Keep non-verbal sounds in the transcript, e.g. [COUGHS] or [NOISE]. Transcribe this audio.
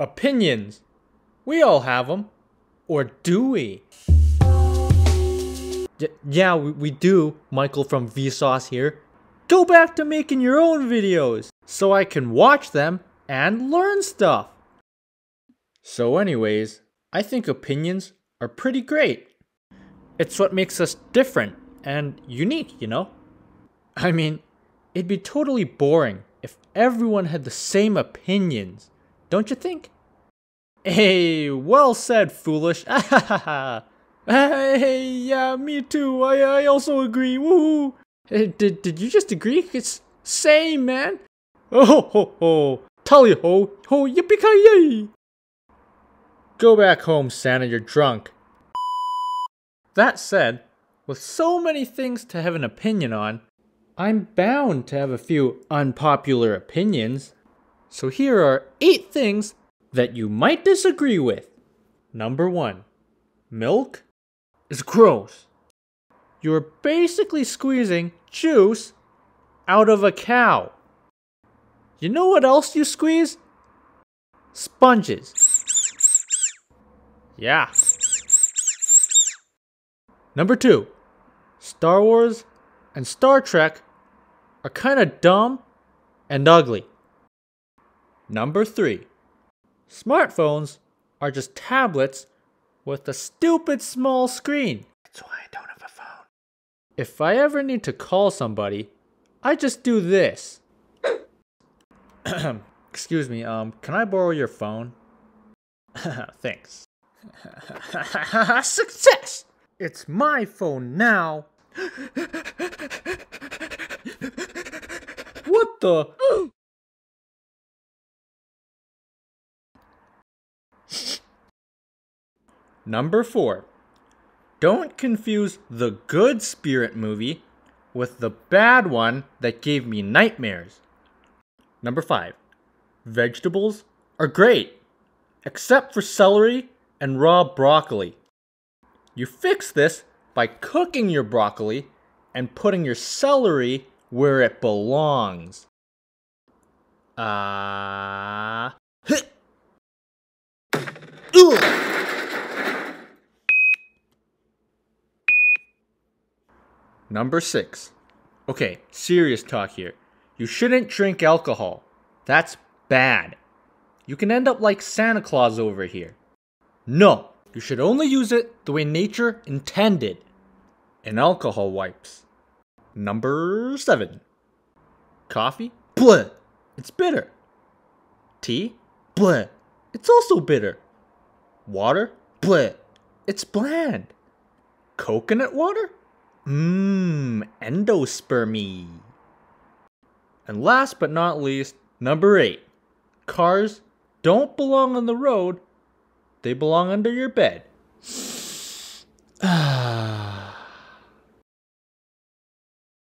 Opinions. We all have them. Or do we? Yeah, we, we do. Michael from Vsauce here. Go back to making your own videos so I can watch them and learn stuff. So, anyways, I think opinions are pretty great. It's what makes us different and unique, you know? I mean, it'd be totally boring if everyone had the same opinions, don't you think? Hey, well said, foolish. [LAUGHS] hey, yeah, me too. I, I also agree. Woohoo! Did, did you just agree? It's same, man. Oh ho ho ho! Tally ho ho! Yippee ki yay! Go back home, Santa. You're drunk. That said, with so many things to have an opinion on, I'm bound to have a few unpopular opinions. So here are eight things that you might disagree with. Number one, milk is gross. You're basically squeezing juice out of a cow. You know what else you squeeze? Sponges. Yeah. Number two, Star Wars and Star Trek are kind of dumb and ugly. Number three, smartphones are just tablets with a stupid small screen. That's why I don't have a phone. If I ever need to call somebody, I just do this. [COUGHS] Excuse me, um, can I borrow your phone? [LAUGHS] Thanks. [LAUGHS] Success! It's my phone now. what the? [GASPS] [LAUGHS] Number four. Don't confuse the good spirit movie with the bad one that gave me nightmares. Number five. Vegetables are great, except for celery and raw broccoli. You fix this by cooking your broccoli and putting your celery where it belongs. Ah. Uh... [LAUGHS] Number six. Okay, serious talk here. You shouldn't drink alcohol. That's bad. You can end up like Santa Claus over here. No, you should only use it the way nature intended. In alcohol wipes. Number seven. Coffee? Bleh. It's bitter. Tea? Bleh. It's also bitter. Water? Bleh. It's bland. Coconut water? Mmm, endospermy. And last but not least, number eight. Cars don't belong on the road, they belong under your bed.